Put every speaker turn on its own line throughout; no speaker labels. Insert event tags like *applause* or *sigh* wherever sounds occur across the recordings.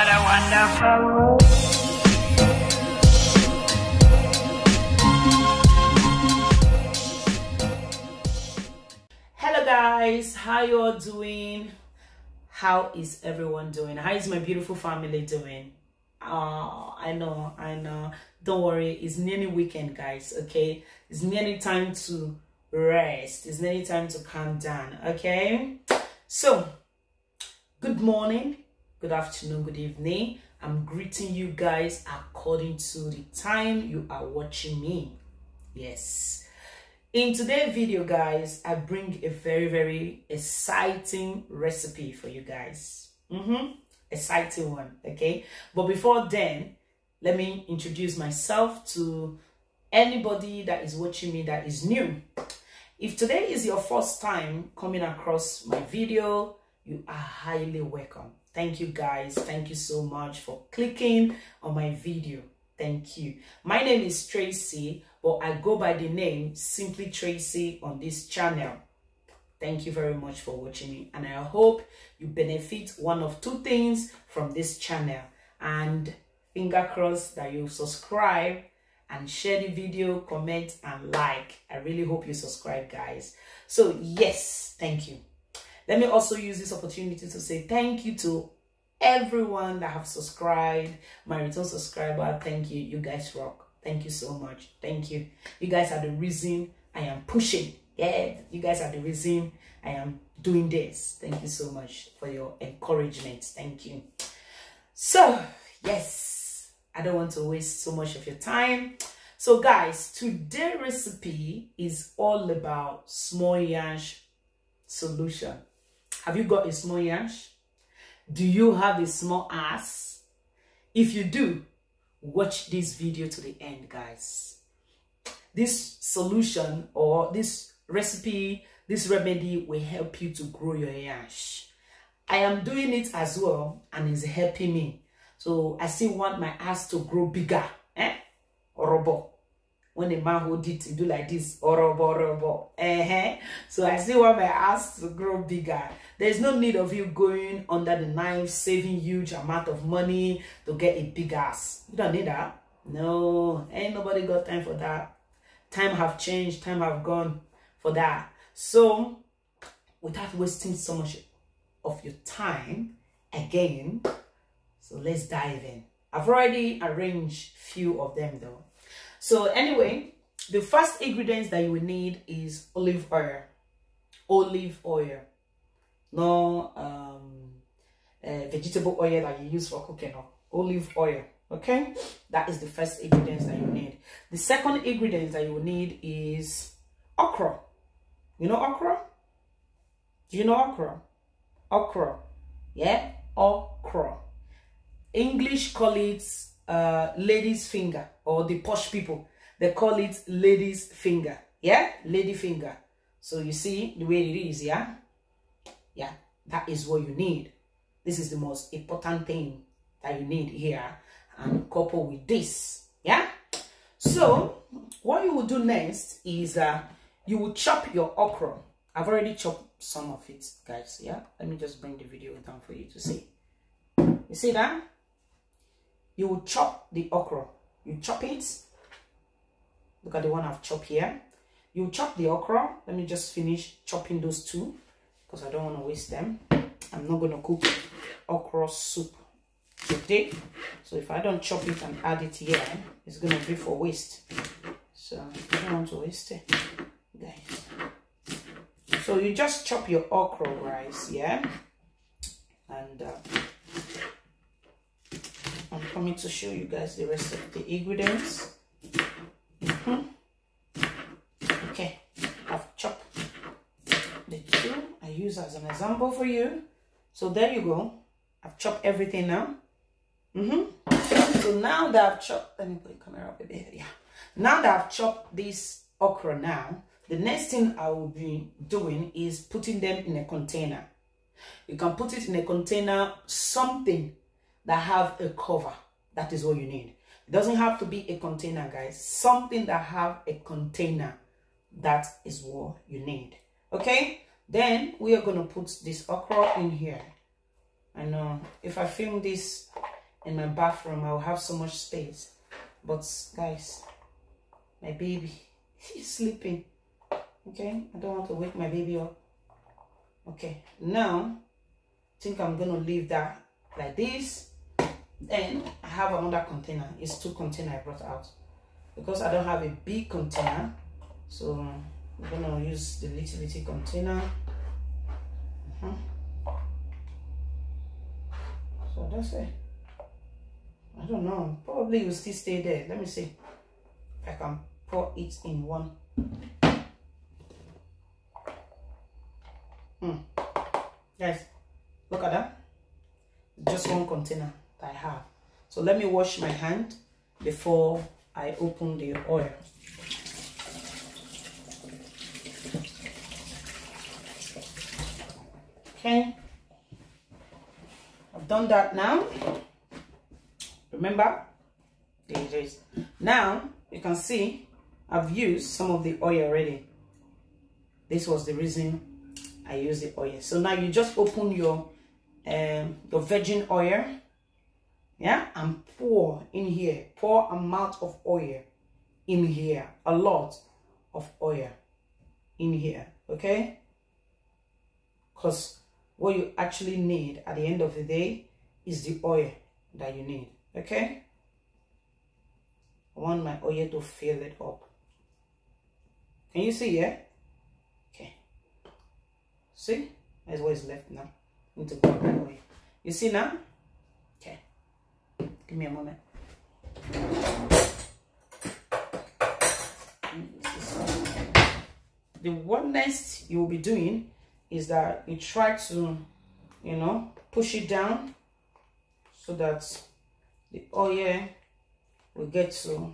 What a wonderful world.
Hello guys, how you all doing? How is everyone doing? How is my beautiful family doing? Oh, I know, I know. Don't worry, it's nearly weekend, guys. Okay, it's nearly time to rest. It's nearly time to calm down. Okay, so good morning, good afternoon, good evening. I'm greeting you guys according to the time you are watching me. Yes. In today's video, guys, I bring a very, very exciting recipe for you guys. Mm-hmm. Exciting one, okay? But before then, let me introduce myself to anybody that is watching me that is new. If today is your first time coming across my video, you are highly welcome. Thank you guys. Thank you so much for clicking on my video. Thank you. My name is Tracy, but I go by the name Simply Tracy on this channel. Thank you very much for watching me and I hope you benefit one of two things from this channel and finger crossed that you subscribe and share the video, comment and like. I really hope you subscribe guys. So yes, thank you. Let me also use this opportunity to say thank you to everyone that have subscribed, my return subscriber. Thank you. You guys rock. Thank you so much. Thank you. You guys are the reason I am pushing. Yeah, you guys are the reason I am doing this. Thank you so much for your encouragement. Thank you. So, yes, I don't want to waste so much of your time. So, guys, today's recipe is all about small yash solution. Have you got a small yash? Do you have a small ass? If you do, watch this video to the end, guys. This solution or this recipe, this remedy will help you to grow your yash. I am doing it as well and it's helping me. So I still want my ass to grow bigger. Eh? Orobo. When a man hold it, he do like this. Orobo, orobo. Eh, So I still want my ass to grow bigger. There's no need of you going under the knife, saving huge amount of money to get a big ass. You don't need that. No, ain't nobody got time for that. Time have changed, time have gone for that. So, without wasting so much of your time, again, so let's dive in. I've already arranged few of them though. So anyway, the first ingredients that you will need is olive oil. Olive oil. No um, uh, vegetable oil that you use for cooking olive oil okay? That is the first ingredients that you need. The second ingredients that you will need is okra. You know okra? Do you know okra? Okra. Yeah okra. English call it uh lady's finger or the posh people they call it lady's finger. Yeah? Lady finger. So you see the way it is yeah? Yeah that is what you need. This is the most important thing that you need here and couple with this yeah? So what you will do next is uh you will chop your okra. I've already chopped some of it guys yeah? Let me just bring the video down for you to see. You see that you will chop the okra you chop it look at the one i've chopped here you chop the okra let me just finish chopping those two because I don't want to waste them. I'm not going to cook okra soup today. So if I don't chop it and add it here, it's going to be for waste. So I don't want to waste it, guys. So you just chop your okra rice, yeah? And uh, I'm coming to show you guys the rest of the ingredients. Mm -hmm. Okay, I've chopped the two I use as an example for you. So there you go. I've chopped everything now. Mm-hmm. So now that I've chopped, let me put the camera up a bit. Yeah. Now that I've chopped this okra now, the next thing I will be doing is putting them in a container. You can put it in a container, something that have a cover. That is all you need. It doesn't have to be a container, guys. Something that have a container. That is what you need. Okay? Then we are going to put this okra in here. I know if I film this in my bathroom I'll have so much space but guys my baby *laughs* he's sleeping okay I don't want to wake my baby up okay now I think I'm gonna leave that like this then I have another container. It's two container I brought out. Because I don't have a big container so I'm gonna use the little little container. Uh -huh. so that's it. I don't know. Probably will still stay there. Let me see if I can pour it in one. Hmm. guys look at that. Just one container I have. So let me wash my hand before I open the oil. Okay. I've done that now. Remember? There it is. Now you can see I've used some of the oil already. This was the reason I used the oil. So now you just open your um, your virgin oil yeah? And pour in here. Pour amount of oil in here. A lot of oil in here okay? Because what you actually need at the end of the day is the oil that you need okay? I want my oil to fill it up. Can you see yeah? Okay. See? That's what is left now. Need to my oil. You see now give me a moment the one next you will be doing is that you try to, you know, push it down so that the oil will get to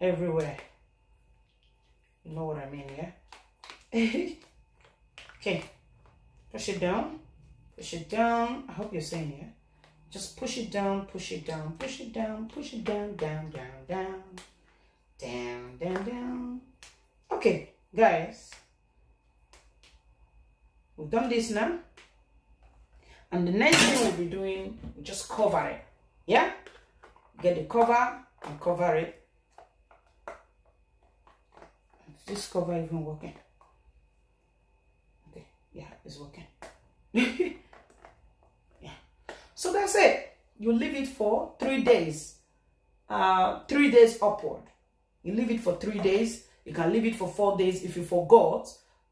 everywhere. You know what I mean, yeah? *laughs* okay, push it down, push it down. I hope you're saying, yeah? Just push it down, push it down, push it down, push it down, down, down, down, down, down, down. Okay, guys, We've done this now. And the next thing we'll be doing, just cover it. Yeah? Get the cover and cover it. Is this cover even working? Okay, yeah, it's working. *laughs* So that's it. You leave it for three days. Uh, three days upward. You leave it for three days. You can leave it for four days if you forgot.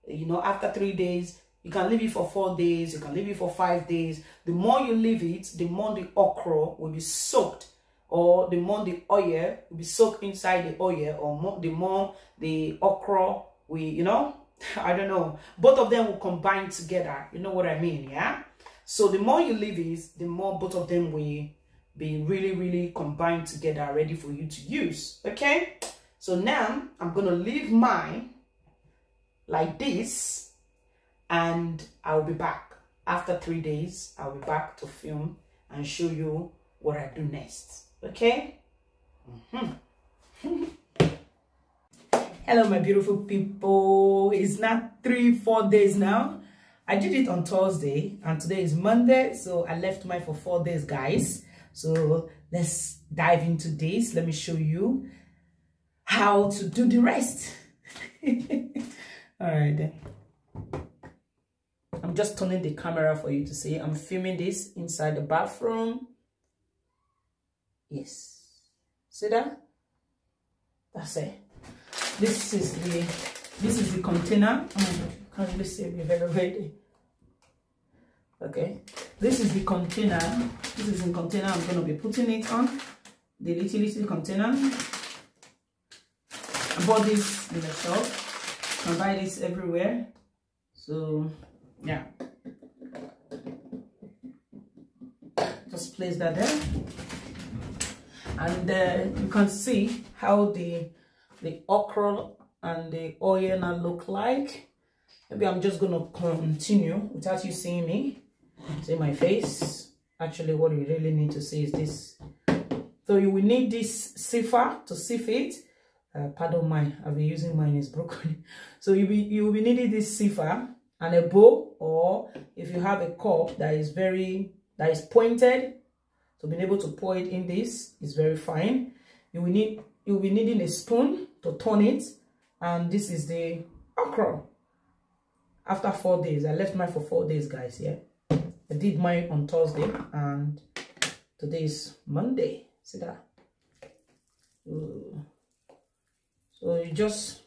You know, after three days, you can leave it for four days. You can leave it for five days. The more you leave it, the more the okra will be soaked or the more the oil will be soaked inside the oil or more, the more the okra we, you know, *laughs* I don't know. Both of them will combine together. You know what I mean? Yeah. So the more you leave it, the more both of them will be really, really combined together, ready for you to use. Okay. So now I'm going to leave mine like this and I'll be back after three days. I'll be back to film and show you what I do next. Okay? Mm -hmm. *laughs* Hello, my beautiful people. It's not three, four days now. I did it on Thursday and today is Monday. So I left mine for four days, guys. So let's dive into this. Let me show you how to do the rest. *laughs* All right then. I'm just turning the camera for you to see. I'm filming this inside the bathroom. Yes. See that? That's it. This is the this is the container. Oh, can't really see me very well. Okay. This is the container. This is the container I'm gonna be putting it on. The little little container. I bought this in the shop. I buy this everywhere. So yeah just place that there and uh, you can see how the the okra and the oil now look like maybe i'm just gonna continue without you seeing me see my face actually what you really need to see is this so you will need this sieve to sieve it uh, pardon mine i've been using mine is broken *laughs* so you be you will be needing this sieve and a bow or if you have a cup that is very that is pointed So being able to pour it in this is very fine. You will need you'll be needing a spoon to turn it. And this is the okra. After four days. I left mine for four days, guys. Yeah. I did mine on Thursday and today is Monday. See that? Ooh. So you just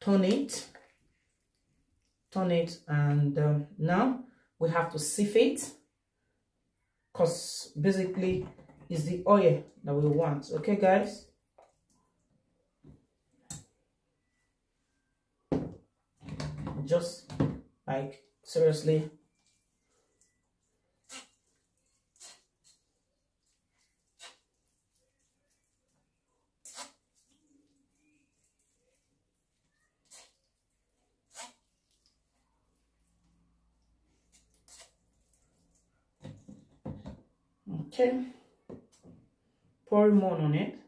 turn it, turn it, and um, now we have to sieve it because basically is the oil that we want okay guys just like seriously Okay. Pour more on it.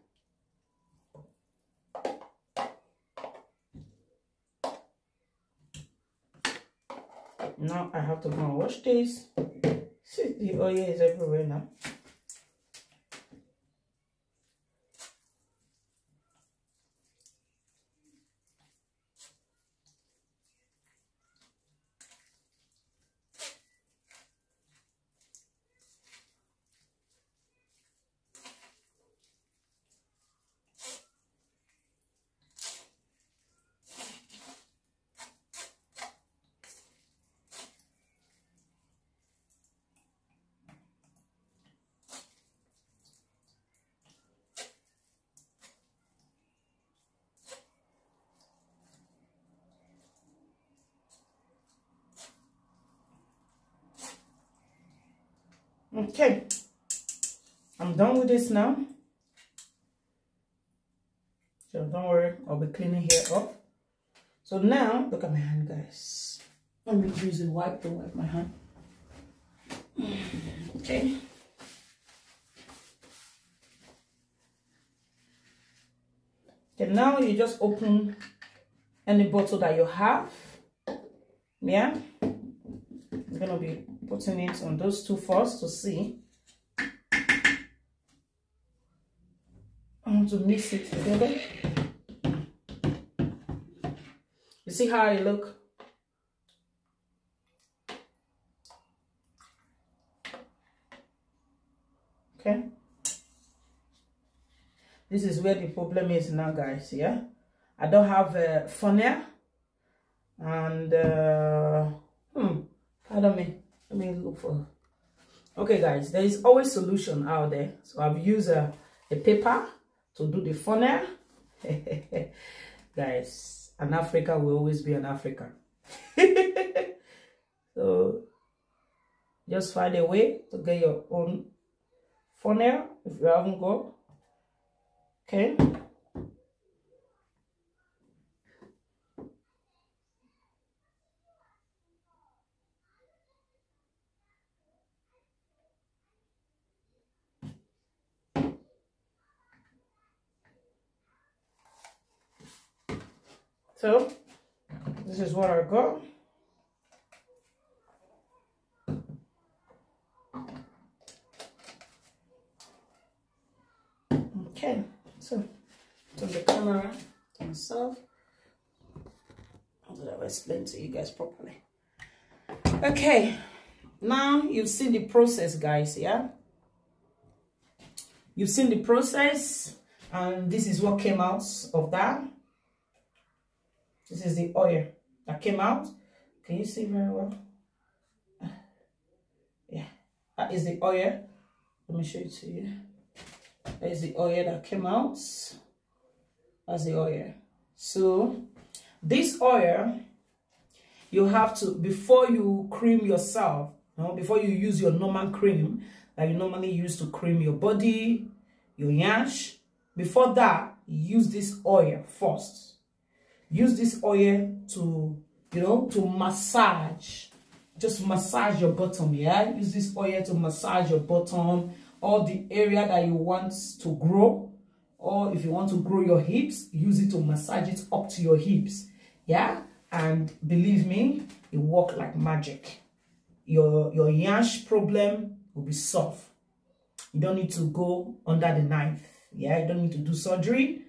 Now I have to go and wash this. See, the oil is everywhere now. Okay. I'm done with this now. So don't worry, I'll be cleaning here up. So now, look at my hand, guys. Let me use a wipe to wipe my hand. Okay. Okay, now you just open any bottle that you have. Yeah. I'm gonna be putting it on those two first to see. I want to mix it together. You see how I look? Okay. This is where the problem is now, guys. Yeah. I don't have a funnel. And, uh, hmm, pardon me let me look for okay guys there is always solution out there. So i've used a, a paper to do the funnel. *laughs* Guys an africa will always be an african. *laughs* So just find a way to get your own funnel if you haven't got okay So this is what I got. Okay, so turn the camera to myself. Did I explain to you guys properly? Okay, now you've seen the process, guys, yeah? You've seen the process, and this is what came out of that. This is the oil that came out. Can you see very well? Yeah, that is the oil. Let me show it to you. That is the oil that came out. That's the oil. So, this oil, you have to, before you cream yourself, you know, before you use your normal cream that you normally use to cream your body, your yash, before that, use this oil first use this oil to you know to massage. Just massage your bottom yeah? Use this oil to massage your bottom or the area that you want to grow or if you want to grow your hips use it to massage it up to your hips yeah? And believe me it work like magic. Your your yash problem will be solved. You don't need to go under the knife. Yeah, you don't need to do surgery.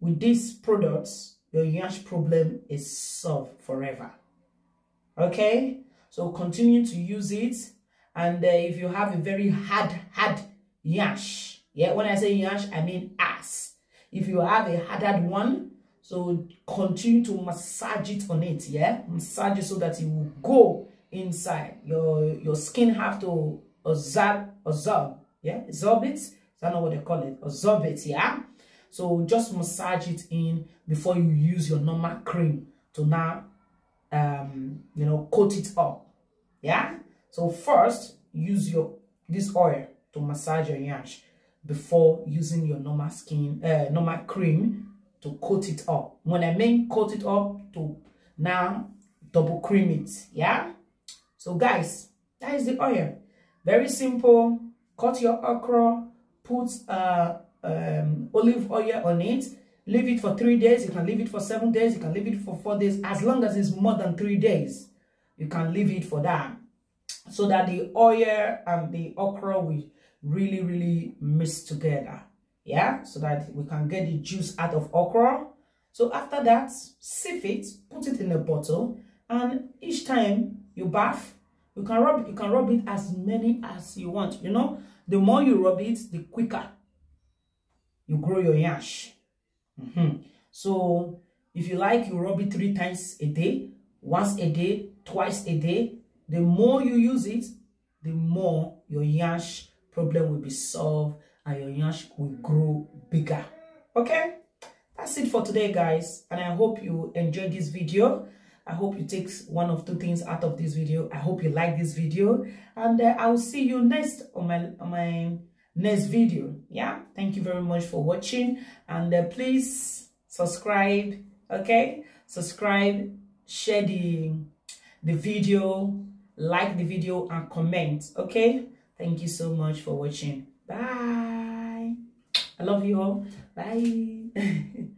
With these products, your yash problem is solved forever. Okay, so continue to use it. And uh, if you have a very hard, hard yash, yeah, when I say yash, I mean ass. If you have a hard hard one, so continue to massage it on it, yeah? Massage it so that it will go inside. Your your skin have to absorb, absorb, yeah? Absorb it. That not what they call it? Absorb it, yeah? So just massage it in before you use your normal cream to now, um, you know, coat it up, yeah? So first, use your this oil to massage your yash before using your normal skin, uh, normal cream to coat it up. When I mean coat it up, to now double cream it. Yeah. So guys, that is the oil. Very simple. Cut your okra, put uh, um, olive oil on it. Leave it for three days. You can leave it for seven days. You can leave it for four days. As long as it's more than three days, you can leave it for that. So that the oil and the okra will really, really mix together yeah so that we can get the juice out of okra so after that sieve it put it in a bottle and each time you bath you can rub you can rub it as many as you want you know the more you rub it the quicker you grow your yash. Mm -hmm. so if you like you rub it three times a day once a day twice a day. The more you use it the more your yash problem will be solved and your yash will grow bigger. Okay? That's it for today guys. And i hope you enjoyed this video. I hope you take one of two things out of this video. I hope you like this video. And uh, i'll see you next on my on my next video. Yeah? Thank you very much for watching. And uh, please subscribe okay? Subscribe share the the video like the video and comment okay? Thank you so much for watching. Bye. I love you all. Bye. *laughs*